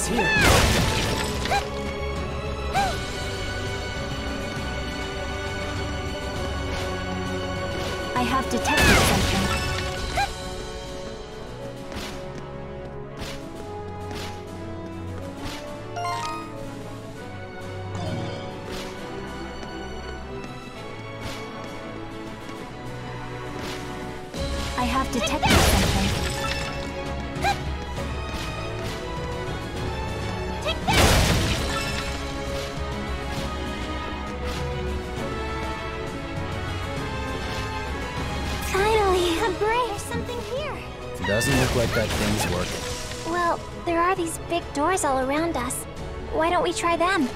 Something's here. Thing's. Well, there are these big doors all around us. Why don't we try them?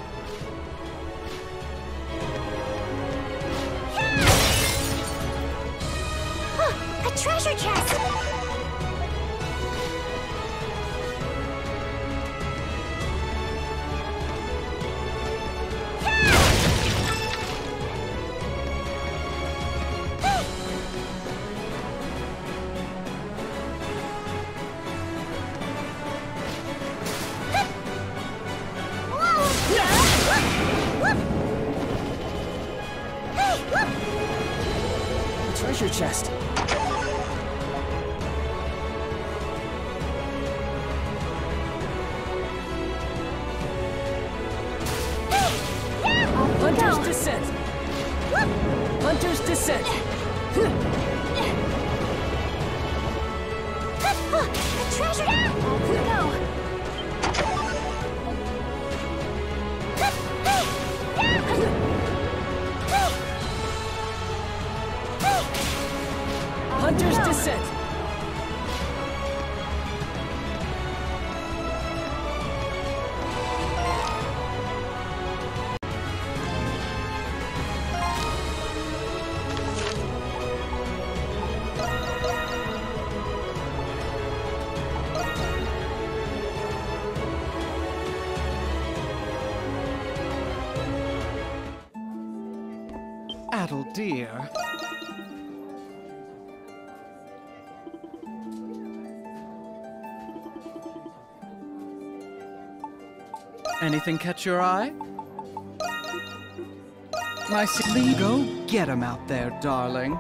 Dear. Anything catch your eye? My Nicely, go get 'em out there, darling.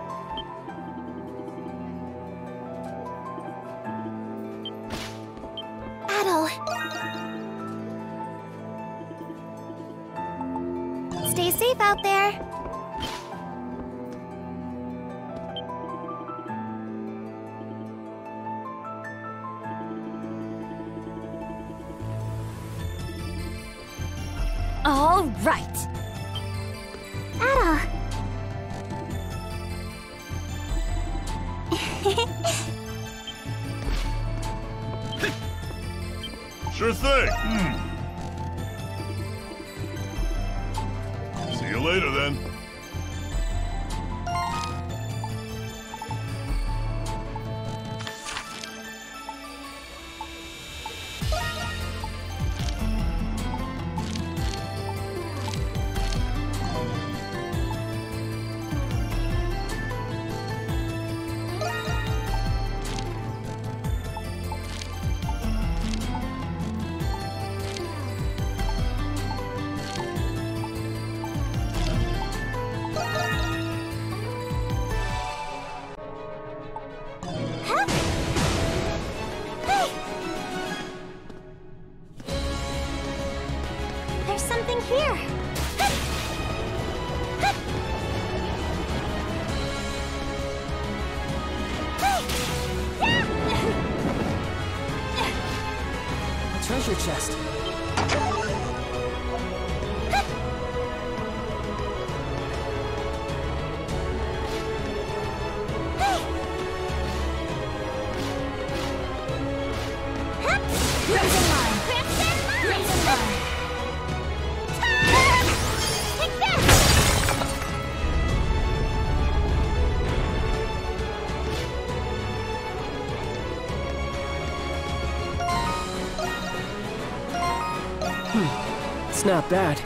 Not bad.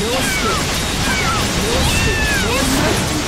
No escape. No escape. No escape.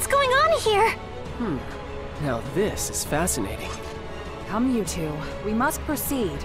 What's going on here? Hmm. Now this is fascinating. Come, you two. We must proceed.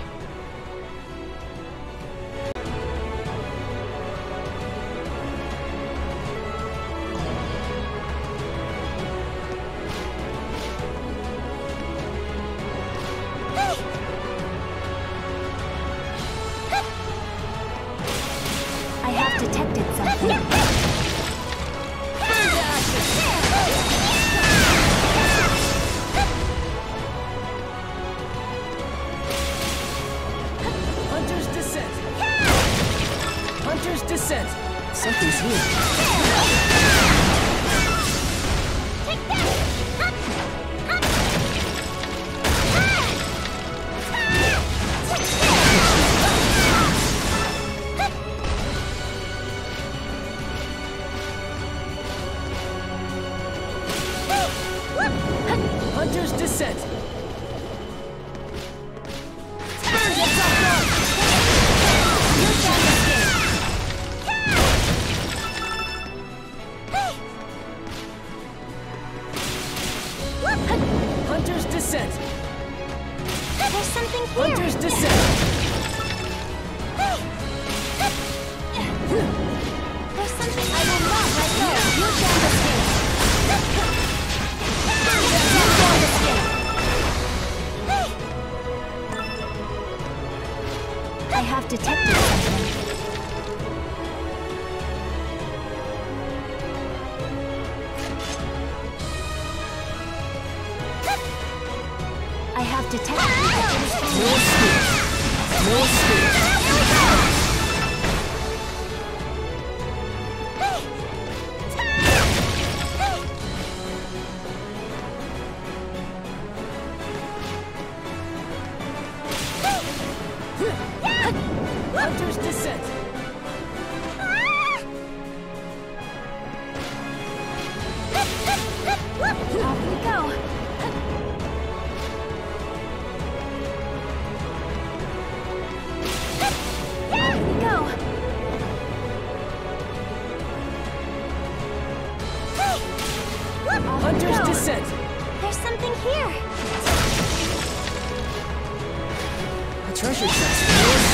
Here! A treasure chest.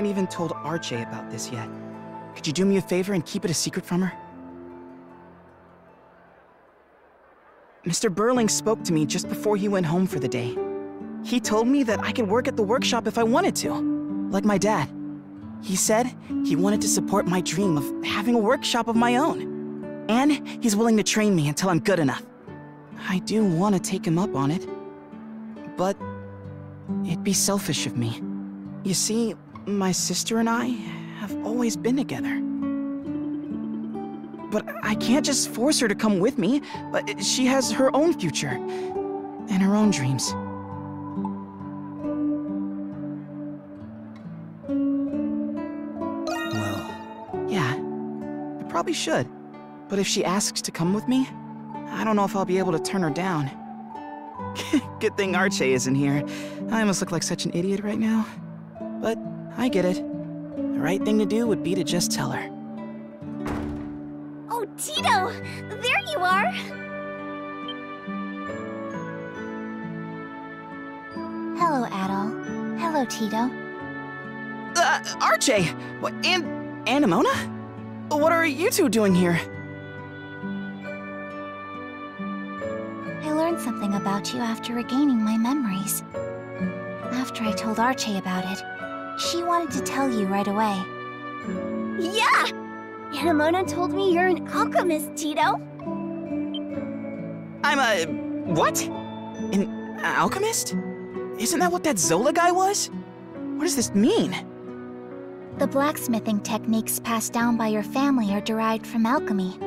Haven't even told Archie about this yet. Could you do me a favor and keep it a secret from her? Mr. Burling spoke to me just before he went home for the day. He told me that I could work at the workshop if I wanted to, like my dad. He said he wanted to support my dream of having a workshop of my own. And he's willing to train me until I'm good enough. I do want to take him up on it. But it'd be selfish of me. You see, my sister and I have always been together. But I can't just force her to come with me. But she has her own future and her own dreams. Well, Yeah, I probably should. But if she asks to come with me, I don't know if I'll be able to turn her down. Good thing Archie isn't here. I almost look like such an idiot right now. But I get it. The right thing to do would be to just tell her. Oh, Tito! There you are! Hello, Adol. Hello, Tito. Uh, Archie! What, and Anemona? What are you two doing here? I learned something about you after regaining my memories. After I told Archie about it, she wanted to tell you right away. Yeah! Anemona told me you're an alchemist, Tito. I'm a. what? An alchemist? Isn't that what that Zola guy was? What does this mean? The blacksmithing techniques passed down by your family are derived from alchemy.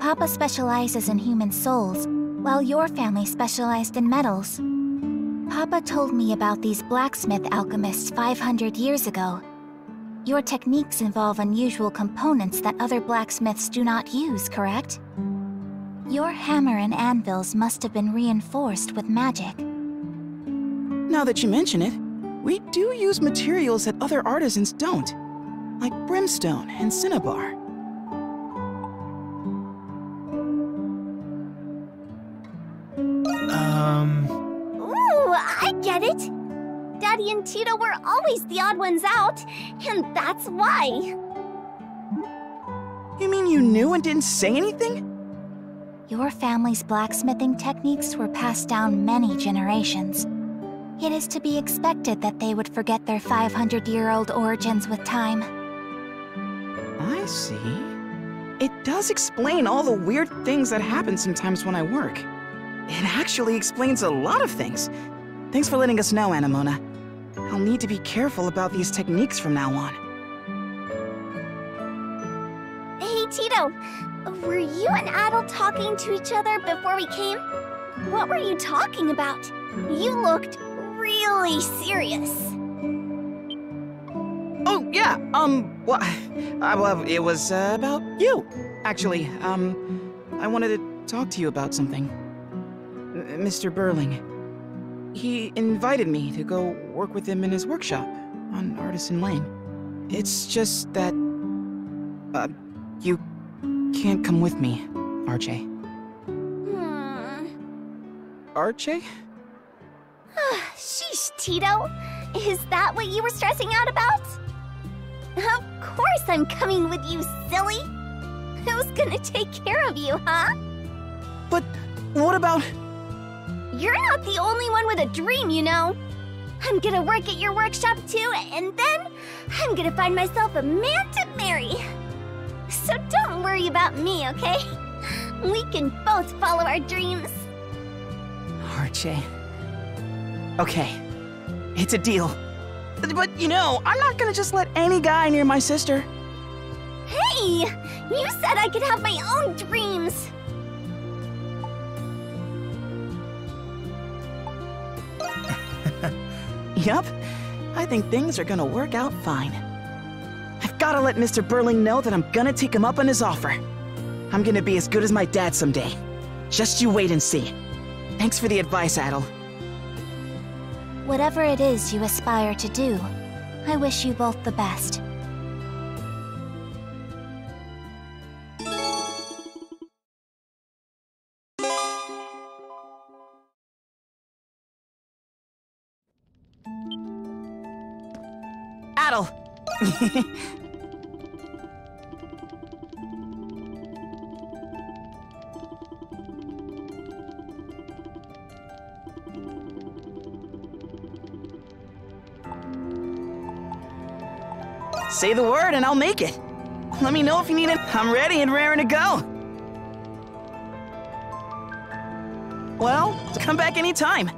Papa specializes in human souls, while your family specialized in metals. Papa told me about these blacksmith alchemists 500 years ago. Your techniques involve unusual components that other blacksmiths do not use, correct? Your hammer and anvils must have been reinforced with magic. Now that you mention it, we do use materials that other artisans don't, like brimstone and cinnabar. um, Ooh, I get it. Daddy and Tito were always the odd ones out, and that's why. You mean you knew and didn't say anything? Your family's blacksmithing techniques were passed down many generations. It is to be expected that they would forget their 500-year-old origins with time. I see. It does explain all the weird things that happen sometimes when I work. It actually explains a lot of things. Thanks for letting us know, Anemona. I'll need to be careful about these techniques from now on. Hey, Tito. Were you and Adol talking to each other before we came? What were you talking about? You looked really serious. Oh, yeah, um, well, uh, well it was uh, about you, actually. Um, I wanted to talk to you about something. Mr. Burling. He invited me to go work with him in his workshop on Artisan Lane. It's just that. Uh, you can't come with me, Archie. Hmm. Archie? Sheesh, Tito. Is that what you were stressing out about? Of course I'm coming with you, silly. Who's gonna take care of you, huh? But what about. You're not the only one with a dream, you know. I'm gonna work at your workshop too, and then I'm gonna find myself a man to marry. So don't worry about me, okay? We can both follow our dreams. Archie. Okay, it's a deal. But you know, I'm not gonna just let any guy near my sister. Hey! You said I could have my own dreams! Yup, I think things are gonna work out fine. I've gotta let Mr. Burling know that I'm gonna take him up on his offer. I'm gonna be as good as my dad someday. Just you wait and see. Thanks for the advice, Adol. Whatever it is you aspire to do, I wish you both the best. Say the word and I'll make it. Let me know if you need it. I'm ready and raring to go. Well, come back anytime.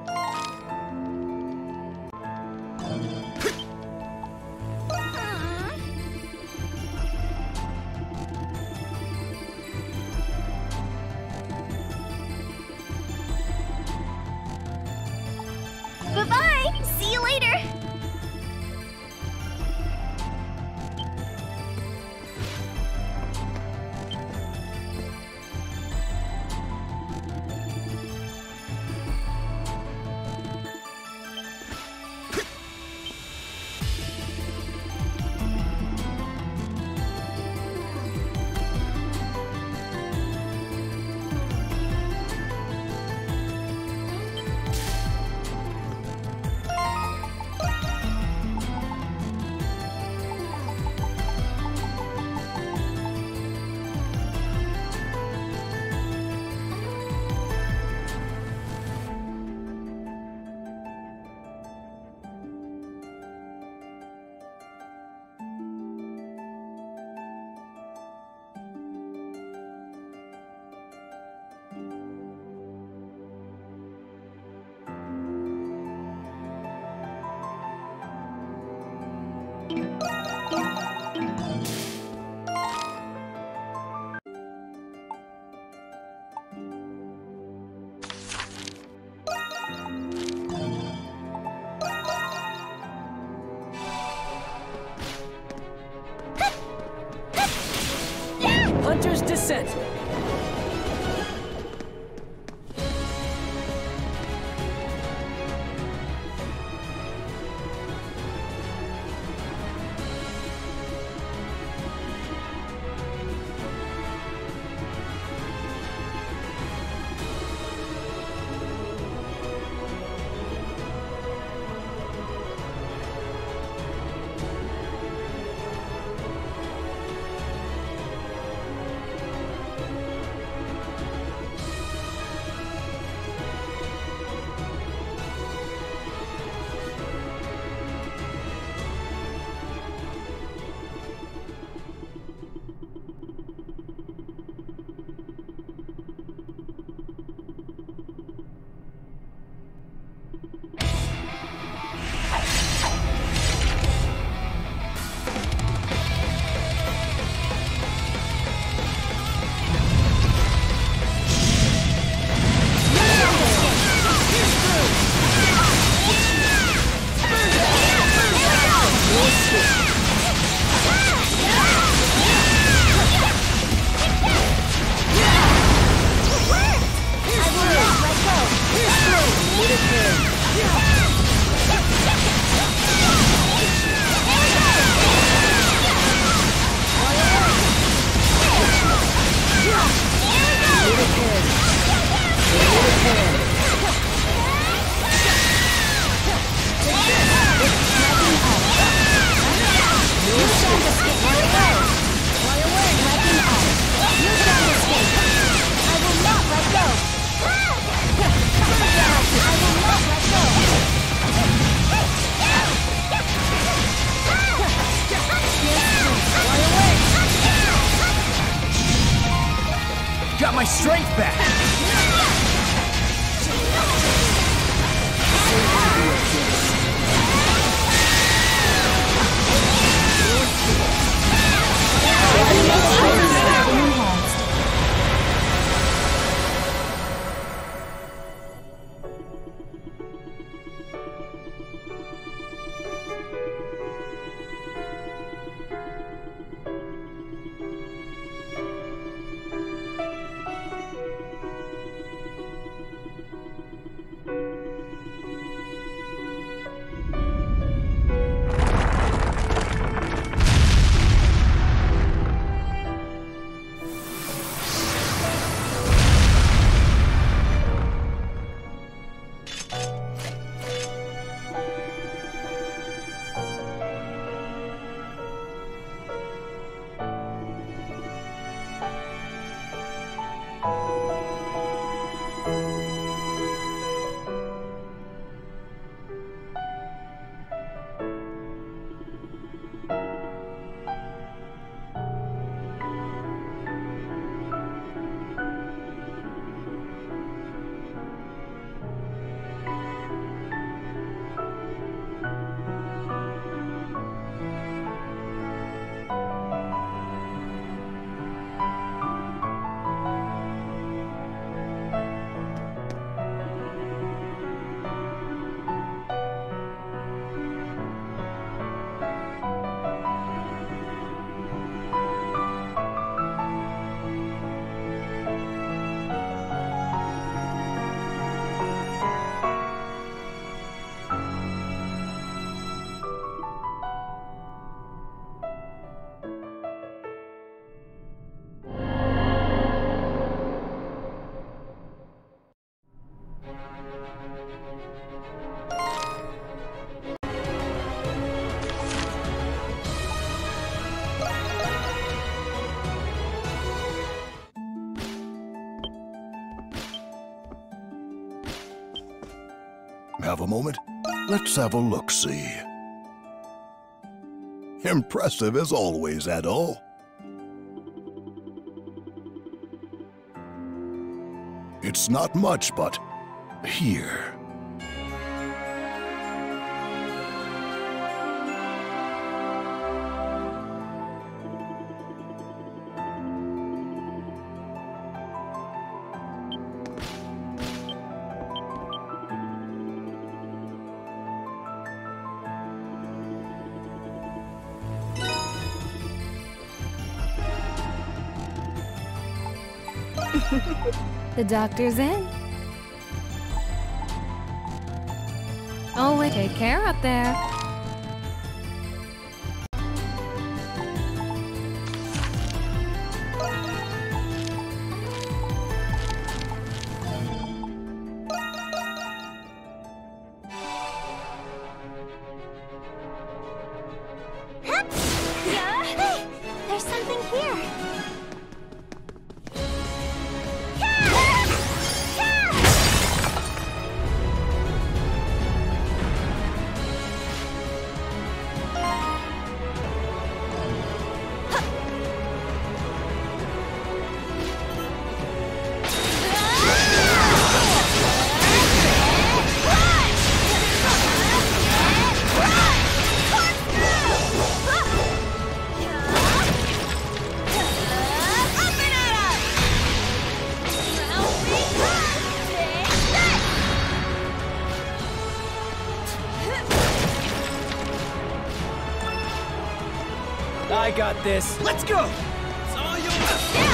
Have a moment? Let's have a look-see. Impressive as always, Adol. It's not much, but here. Doctor's in. Oh, wait, take care up there. I got this. Let's go! I'll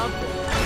Get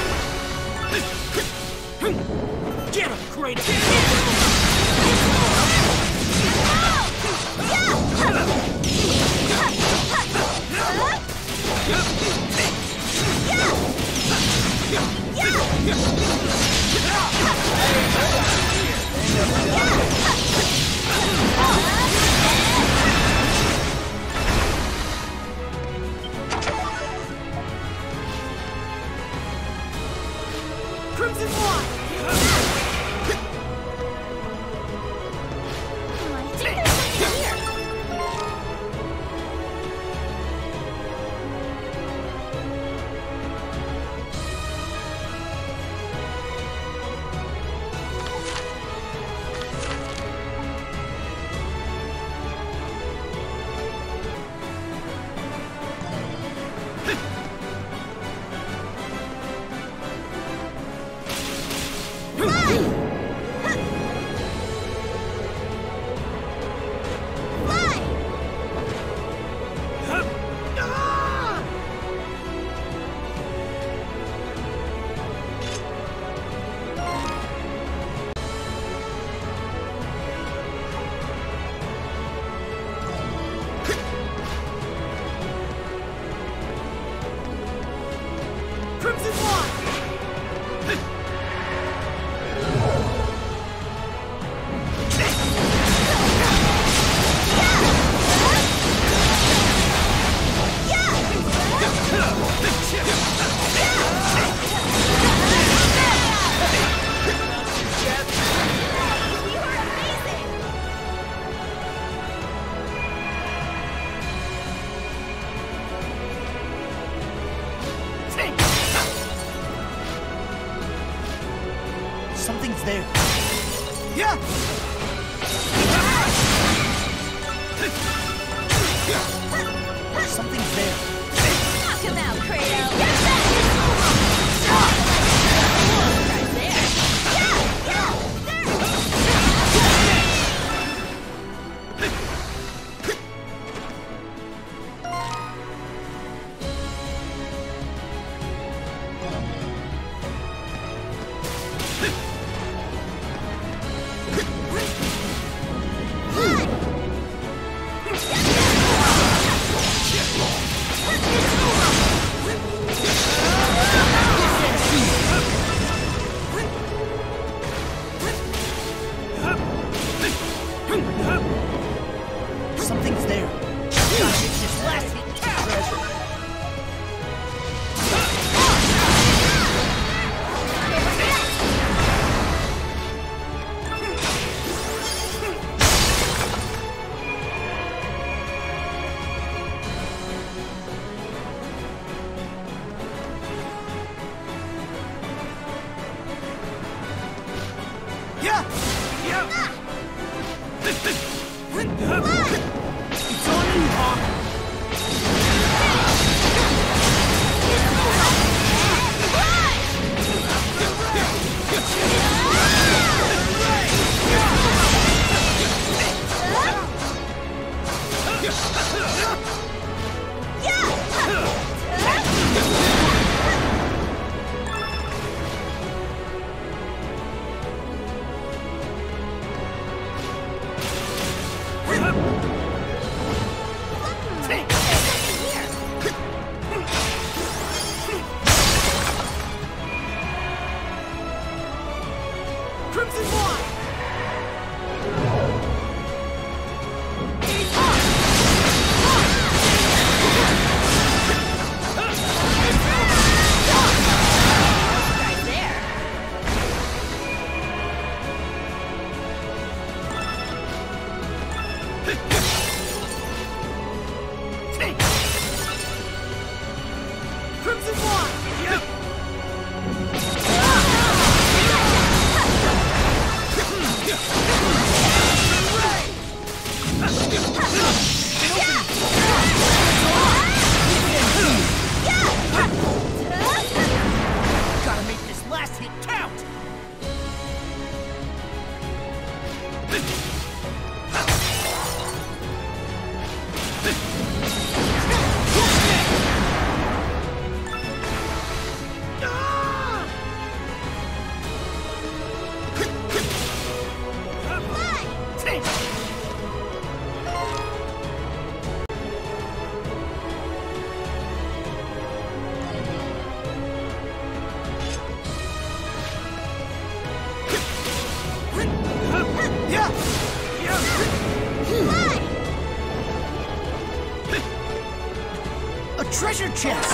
chest.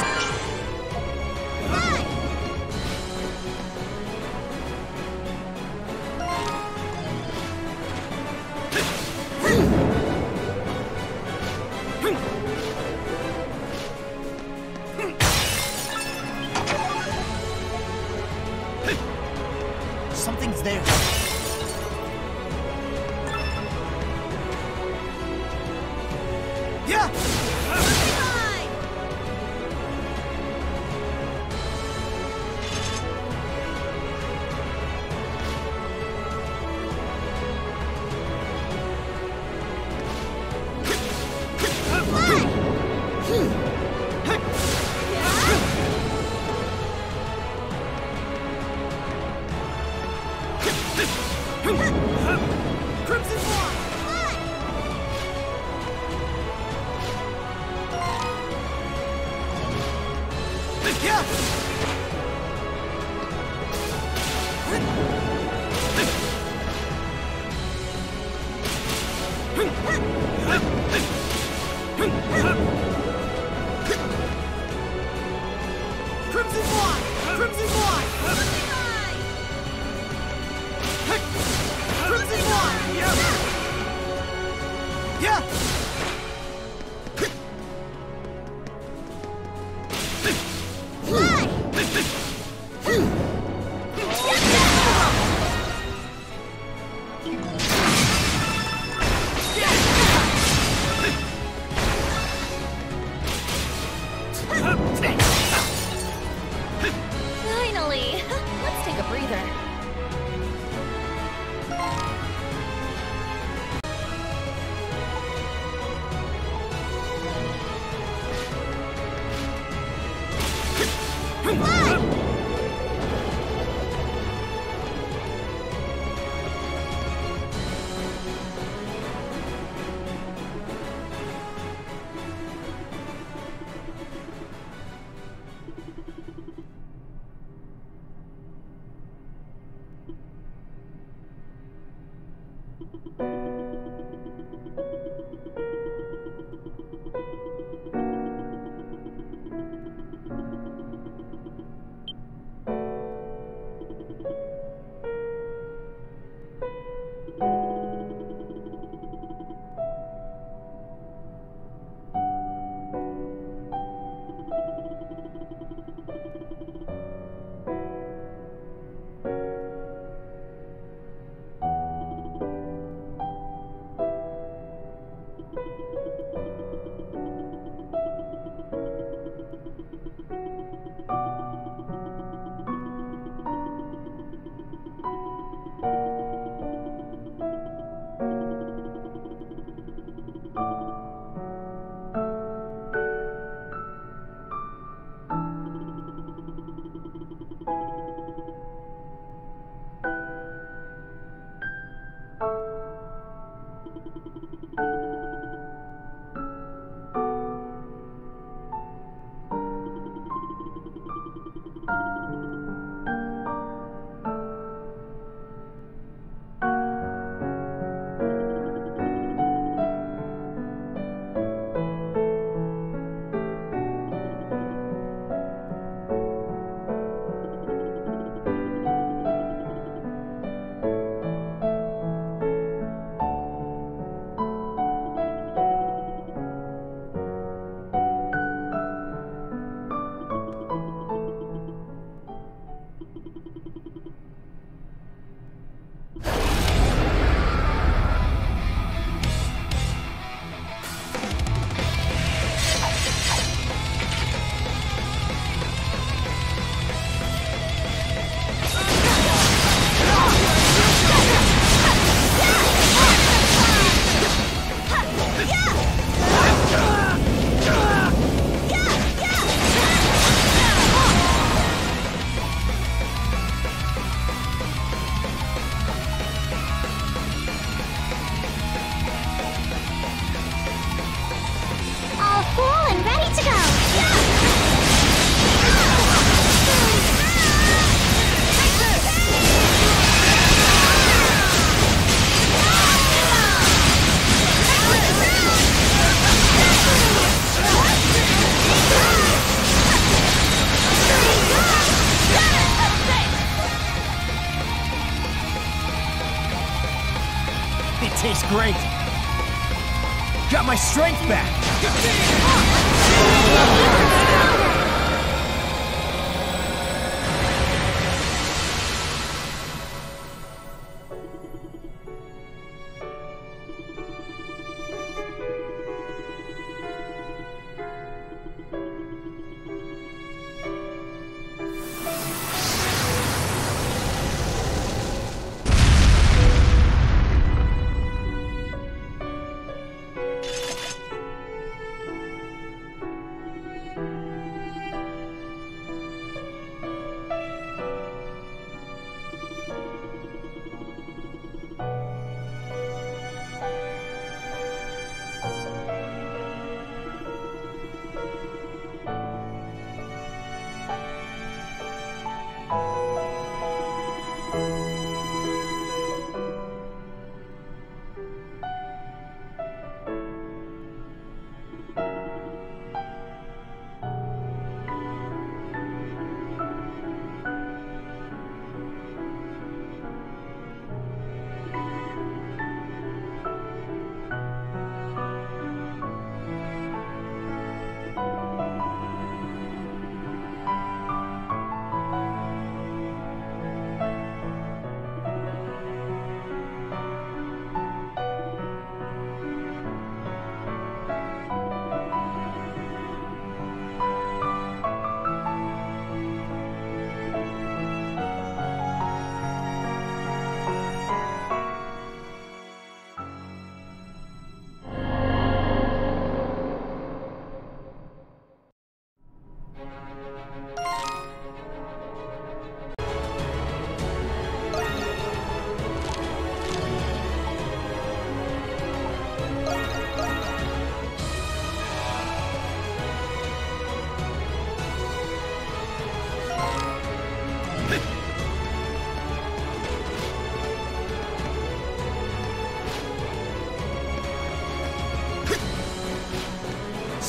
Strength back.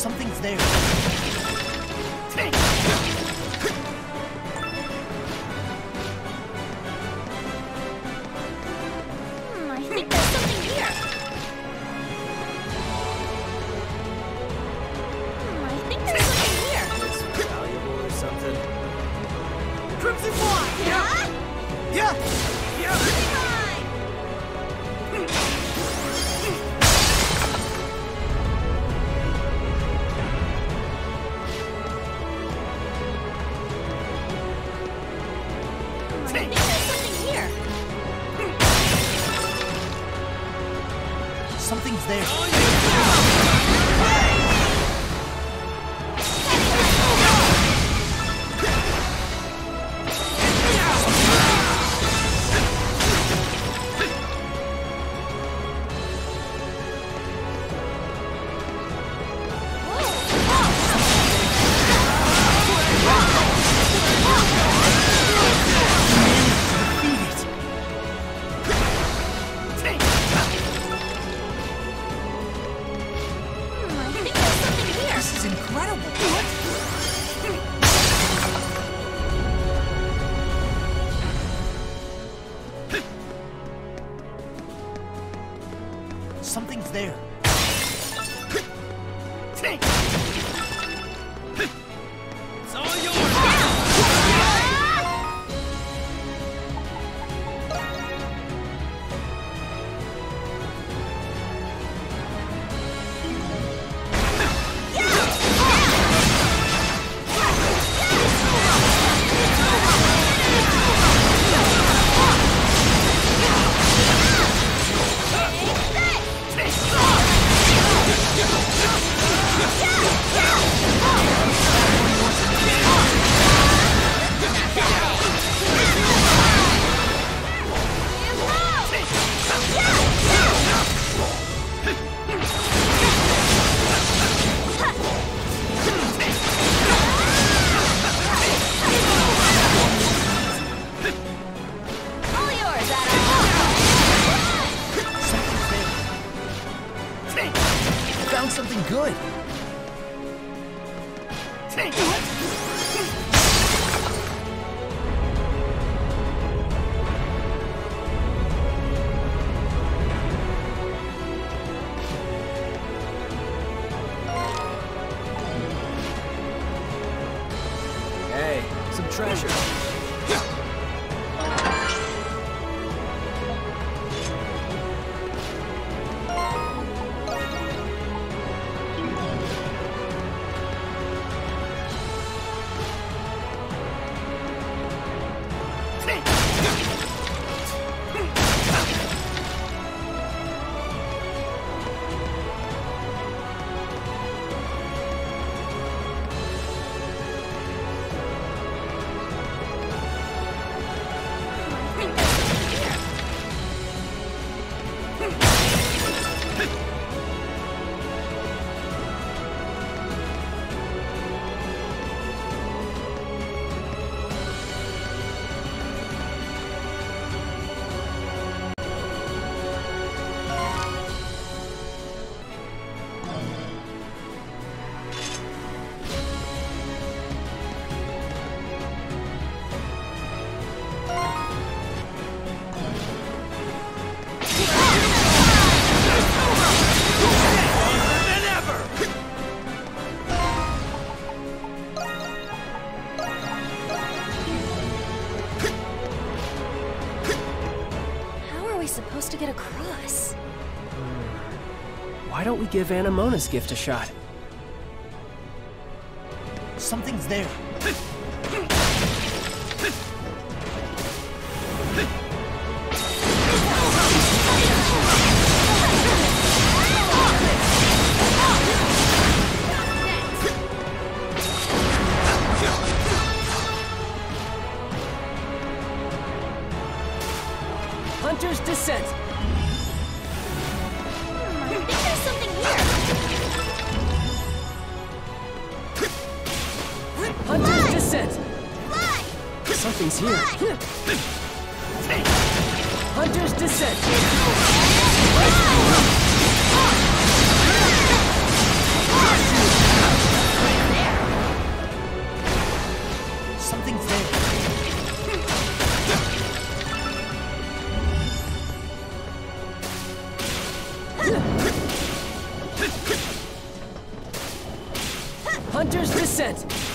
Something's there. Give Anemona's gift a shot? Something's there. Descent!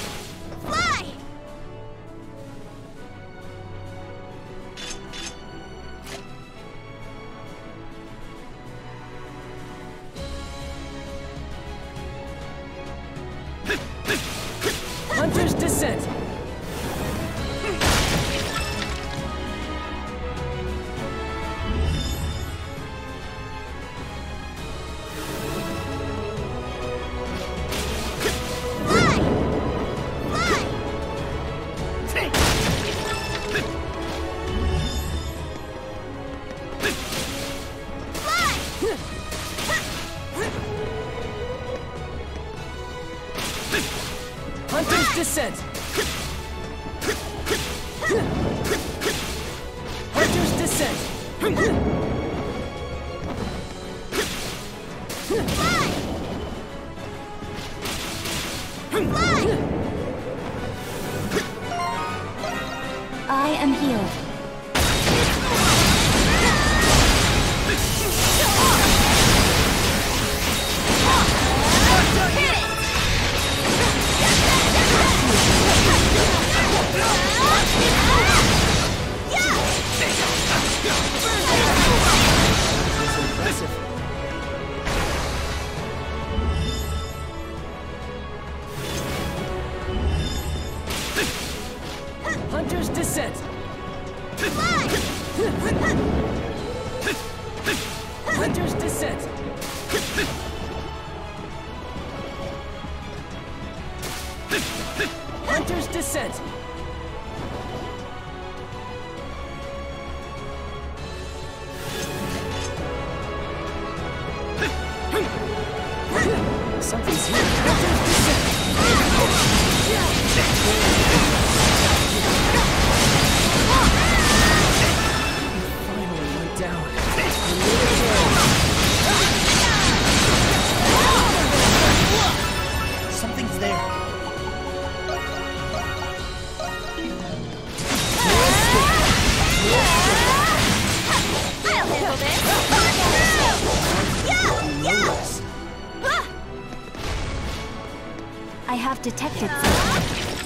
I have detected something.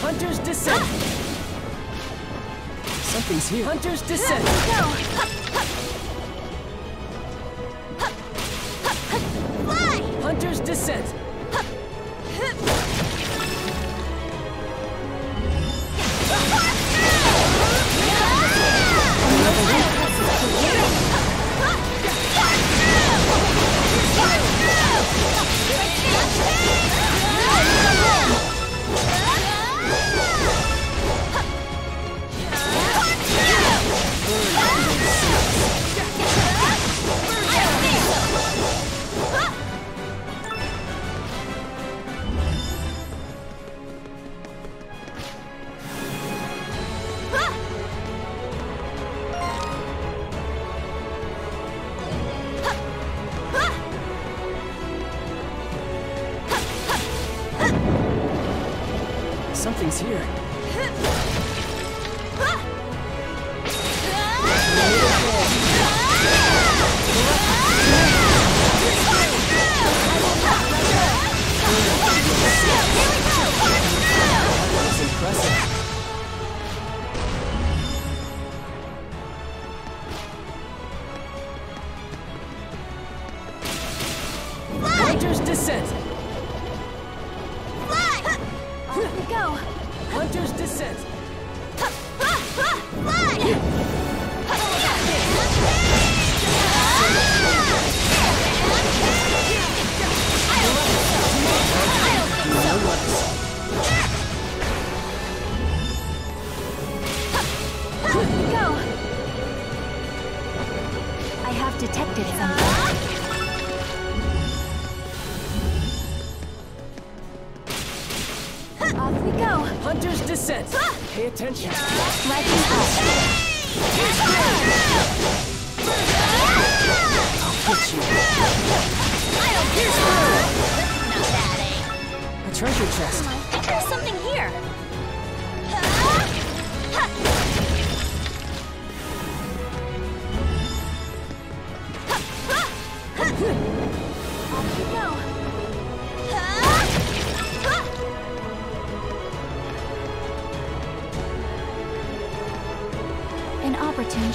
Hunter's Descent! Something's here. Hunter's Descent! Go!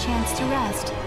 Chance to rest.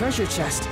Treasure chest.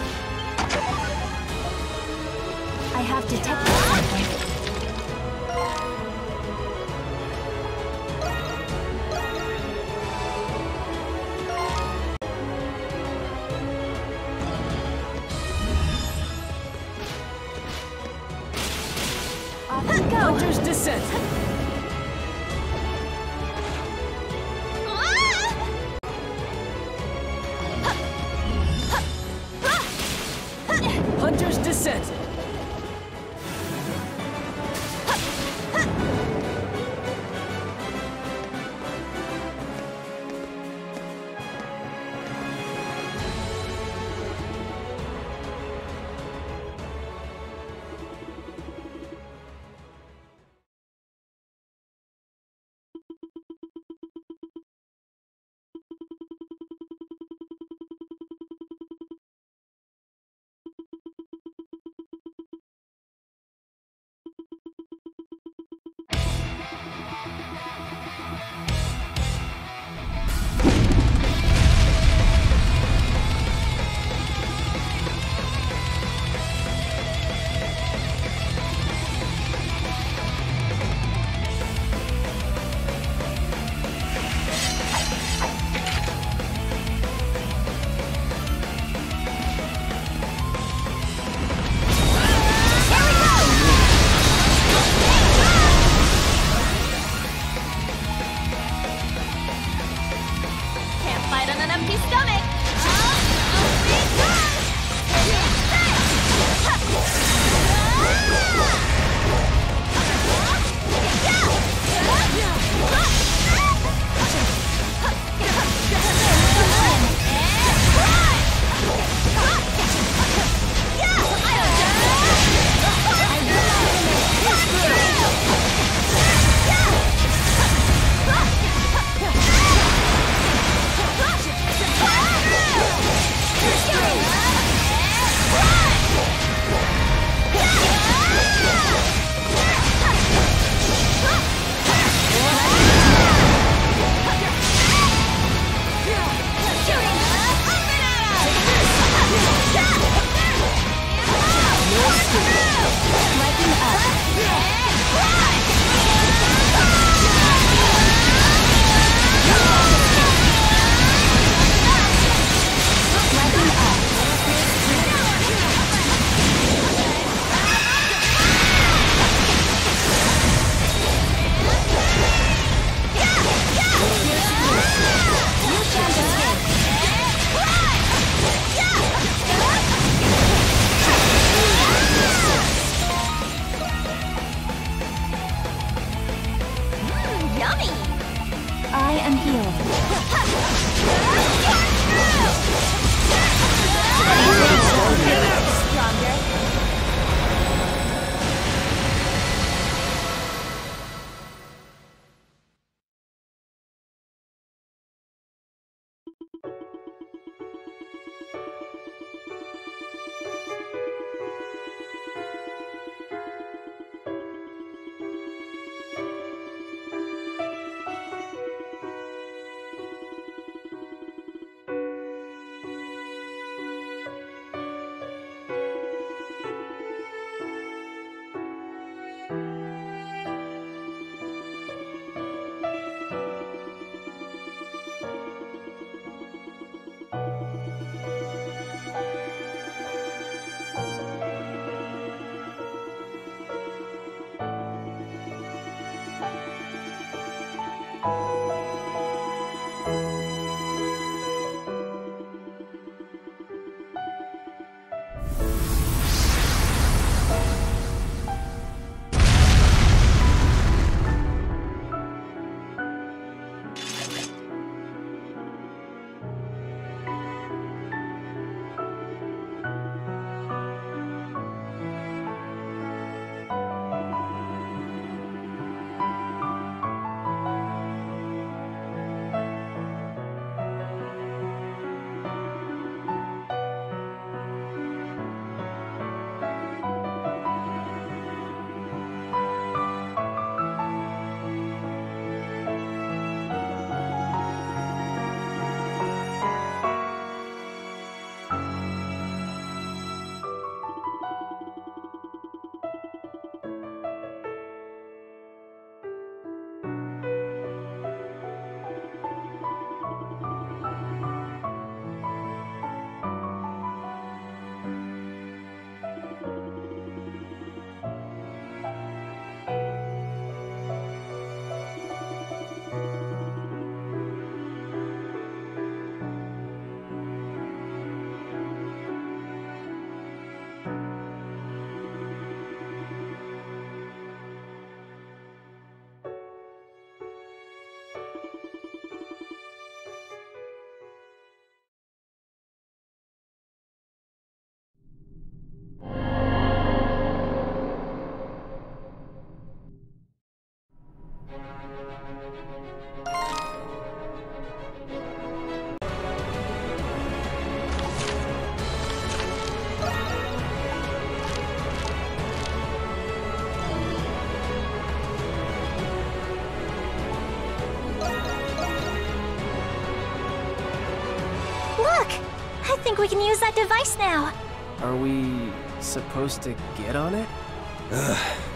Think we can use that device now. Are we supposed to get on it?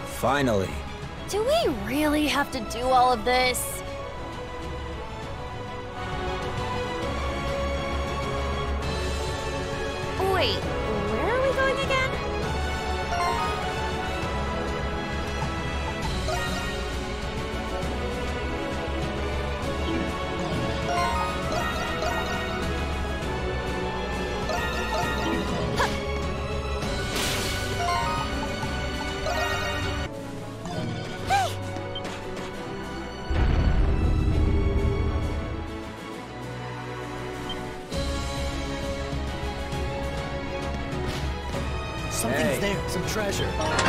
Finally. Do we really have to do all of this? Wait, treasure.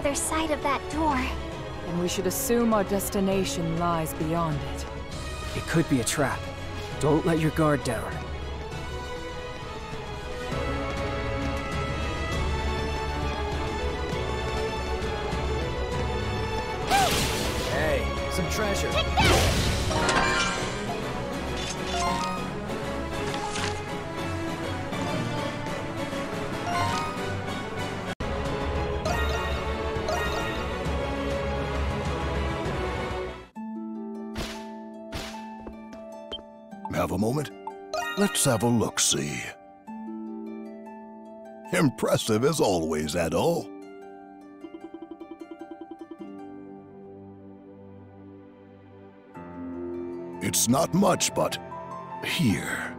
Other side of that door. And we should assume our destination lies beyond it. It could be a trap. Don't let your guard down. Hey, some treasure. Have Let's have a look-see. Impressive as always, Adol. It's not much, but here.